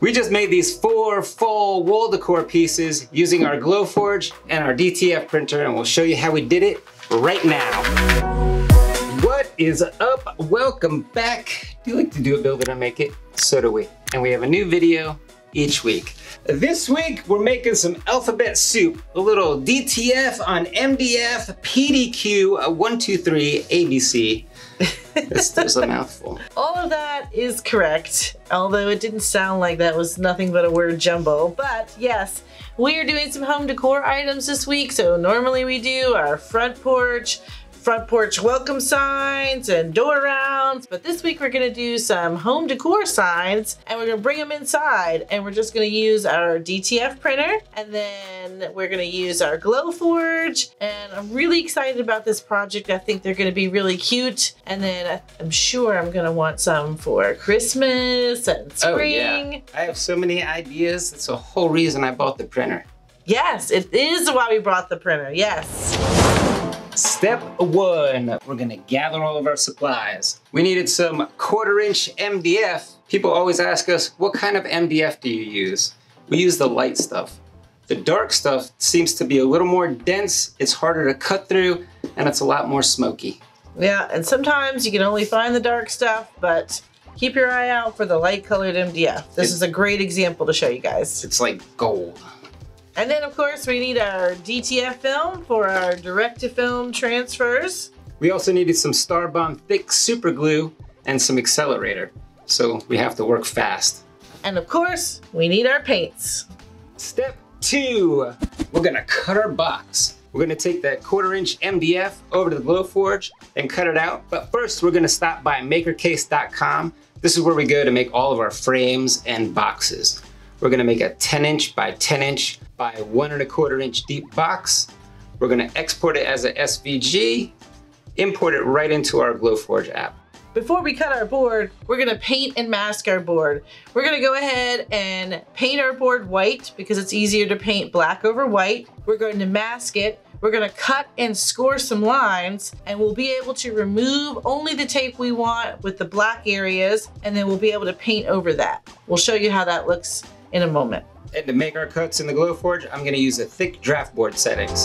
we just made these four full wall decor pieces using our Glowforge and our DTF printer and we'll show you how we did it right now. What is up? Welcome back. Do you like to do a build it and make it? So do we. And we have a new video each week. This week, we're making some alphabet soup, a little DTF on MDF, PDQ, uh, 123, ABC. Is a mouthful. All of that is correct, although it didn't sound like that was nothing but a word jumble. But yes, we are doing some home decor items this week. So normally we do our front porch, front porch welcome signs and door rounds. But this week we're gonna do some home decor signs and we're gonna bring them inside and we're just gonna use our DTF printer and then we're gonna use our Glowforge. And I'm really excited about this project. I think they're gonna be really cute. And then I'm sure I'm gonna want some for Christmas and spring. Oh, yeah. I have so many ideas. It's the whole reason I bought the printer. Yes, it is why we brought the printer. Yes. Step one, we're gonna gather all of our supplies. We needed some quarter inch MDF. People always ask us, what kind of MDF do you use? We use the light stuff. The dark stuff seems to be a little more dense, it's harder to cut through, and it's a lot more smoky. Yeah, and sometimes you can only find the dark stuff, but keep your eye out for the light colored MDF. This It- is a great example to show you guys. It's like gold. And then of course we need our DTF film for our direct to film transfers. We also needed some Starbond thick super glue and some accelerator. So we have to work fast. And of course, we need our paints. Step two, we're gonna cut our box. We're gonna take that quarter inch MDF over to the Glowforge and cut it out. But first, we're gonna stop by makercase.com. This is where we go to make all of our frames and boxes. We're gonna make a 10 inch by 10 inch by one and a quarter inch deep box. We're gonna export it as a SVG, import it right into our Glowforge app. Before we cut our board, we're gonna paint and mask our board. We're gonna go ahead and paint our board white because it's easier to paint black over white. We're going to mask it. We're gonna cut and score some lines and we'll be able to remove only the tape we want with the black areas and then we'll be able to paint over that. We'll show you how that looks in a moment. And to make our cuts in the Glowforge, I'm gonna use a thick draft board settings.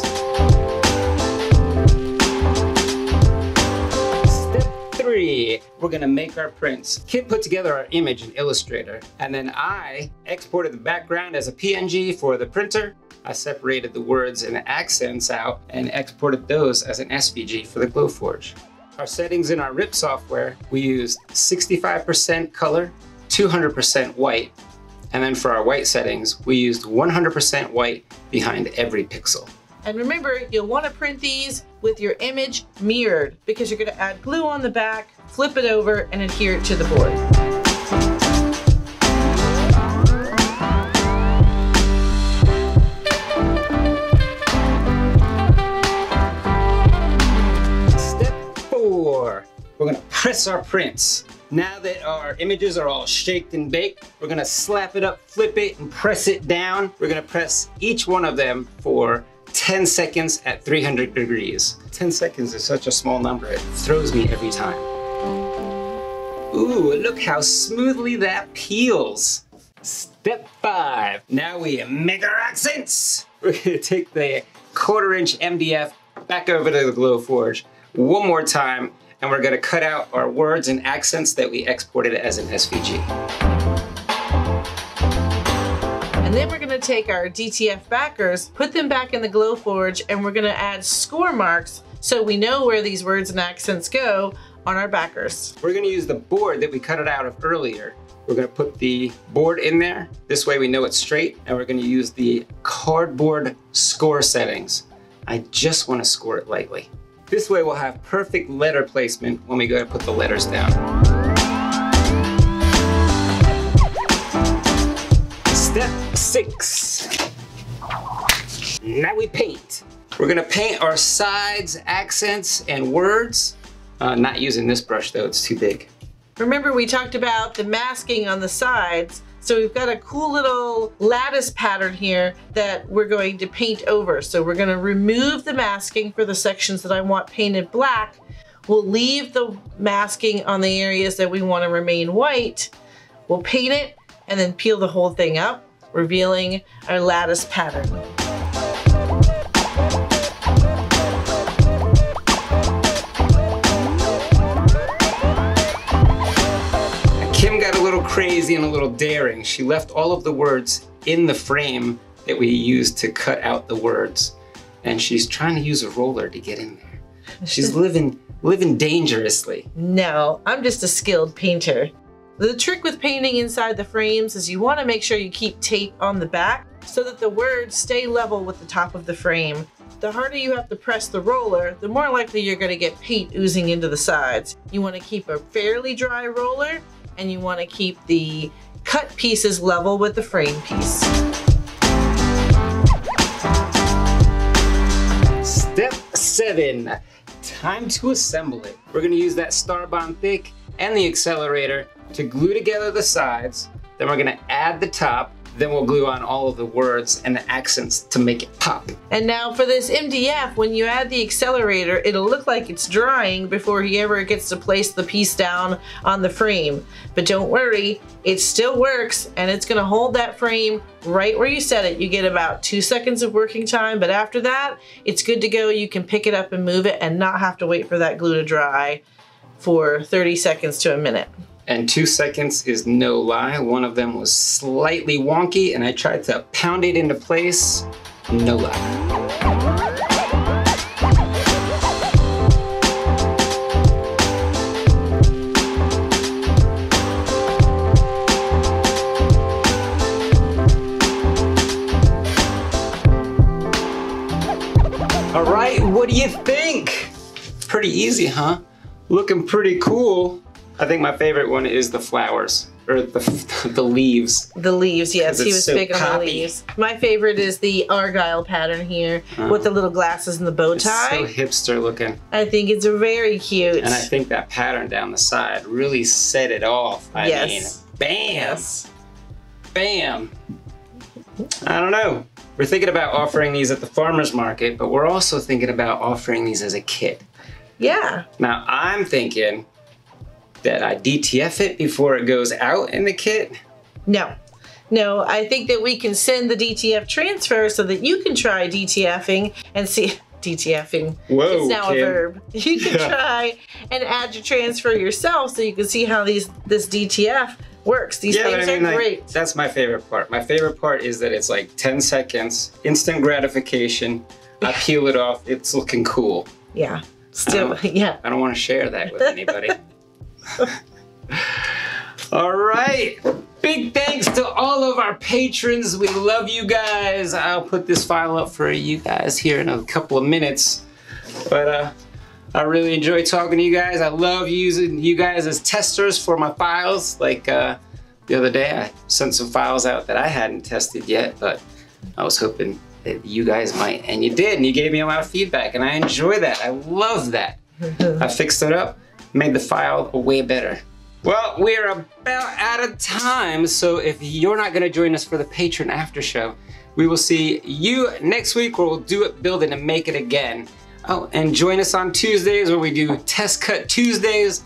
Step three, we're gonna make our prints. Kim put together our image in Illustrator, and then I exported the background as a PNG for the printer. I separated the words and accents out and exported those as an SVG for the Glowforge. Our settings in our RIP software, we used 65% color, 200% white, and then for our white settings, we used 100% white behind every pixel. And remember, you'll want to print these with your image mirrored because you're going to add glue on the back, flip it over, and adhere it to the board. Step four, we're gonna press our prints. Now that our images are all shaked and baked, we're gonna slap it up, flip it, and press it down. We're gonna press each one of them for 10 seconds at 300 degrees. 10 seconds is such a small number, it throws me every time. Ooh, look how smoothly that peels. Step five, now we make our accents. We're gonna take the quarter inch MDF back over to the Glowforge one more time, and we're gonna cut out our words and accents that we exported as an SVG. And then we're going to take our DTF backers, put them back in the Glowforge, and we're going to add score marks so we know where these words and accents go on our backers. We're gonna use the board that we cut it out of earlier. We're gonna put the board in there. This way we know it's straight, and we're gonna use the cardboard score settings. I just wanna score it lightly. This way we'll have perfect letter placement when we go to put the letters down. Step six. Now we paint. We're gonna paint our sides, accents, and words. Uh, not using this brush though, it's too big. Remember we talked about the masking on the sides. So we've got a cool little lattice pattern here that we're going to paint over. So we're gonna remove the masking for the sections that I want painted black. We'll leave the masking on the areas that we wanna remain white. We'll paint it and then peel the whole thing up, revealing our lattice pattern. Crazy and a little daring. She left all of the words in the frame that we used to cut out the words. And she's trying to use a roller to get in there. She's living living dangerously. No, I'm just a skilled painter. The trick with painting inside the frames is you want to make sure you keep tape on the back so that the words stay level with the top of the frame. The harder you have to press the roller, the more likely you're going to get paint oozing into the sides. You want to keep a fairly dry roller and you want to keep the cut pieces level with the frame piece. Step seven, time to assemble it. We're gonna use that Starbond Thick and the accelerator to glue together the sides. Then we're gonna add the top. Then we'll glue on all of the words and the accents to make it pop. And now for this MDF, when you add the accelerator, it'll look like it's drying before he ever gets to place the piece down on the frame. But don't worry, it still works and it's gonna hold that frame right where you set it. You get about two seconds of working time, but after that, it's good to go. You can pick it up and move it and not have to wait for that glue to dry for 30 seconds to a minute. And two seconds is no lie. One of them was slightly wonky and I tried to pound it into place. No lie. All right, what do you think? Pretty easy, huh? Looking pretty cool. I think my favorite one is the flowers or the the leaves. The leaves, yes. he was so big on the leaves. My favorite is the argyle pattern here with the uh-huh. little glasses and the bow Oh. It's so tie. hipster looking. I think it's very cute. And I think that pattern down the side really set it off. I Yes. mean, bam, yes. bam. I don't know. We're thinking about offering these at the farmer's market, but we're also thinking about offering these as a kit. Yeah. Now, I'm thinking that I DTF it before it goes out in the kit. No. No, I think that we can send the DTF transfer so that you can try DTFing and see DTFing. Whoa, it's now a verb. You can Yeah. try and add your transfer yourself so you can see how these this DTF works. These but things I mean, are like, great. that's my favorite part. My favorite part is that it's like 10 seconds, instant gratification. I peel it off, it's looking cool. Yeah. Still, Oh. yeah. I don't want to share that with anybody. all right. Big thanks to all of our patrons. We love you guys. I'll put this file up for you guys here in a couple of minutes. But uh, I really enjoy talking to you guys. I love using you guys as testers for my files. Like uh, the other day, I sent some files out that I hadn't tested yet, but I was hoping that you guys might, and you did, and you gave me a lot of feedback, and I enjoy that. I love that. I fixed it up, made the file way better. Well, we're about out of time, so if you're not gonna join us for the patron after show, we will see you next week where we'll do it, build it, and make it again. Oh, and join us on Tuesdays where we do Test Cut Tuesdays.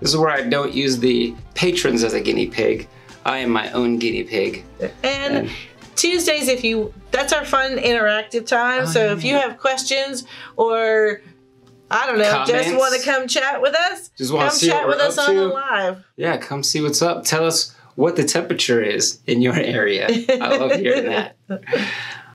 This is where I don't use the patrons as a guinea pig. I am my own guinea pig. And And- Tuesdays, if you, that's our fun interactive time. Oh, so if you have questions or, I don't know, just want to come chat with us, Just come see chat with we're us up on the to. live. Yeah, come see what's up. Tell us what the temperature is in your area. I love hearing that.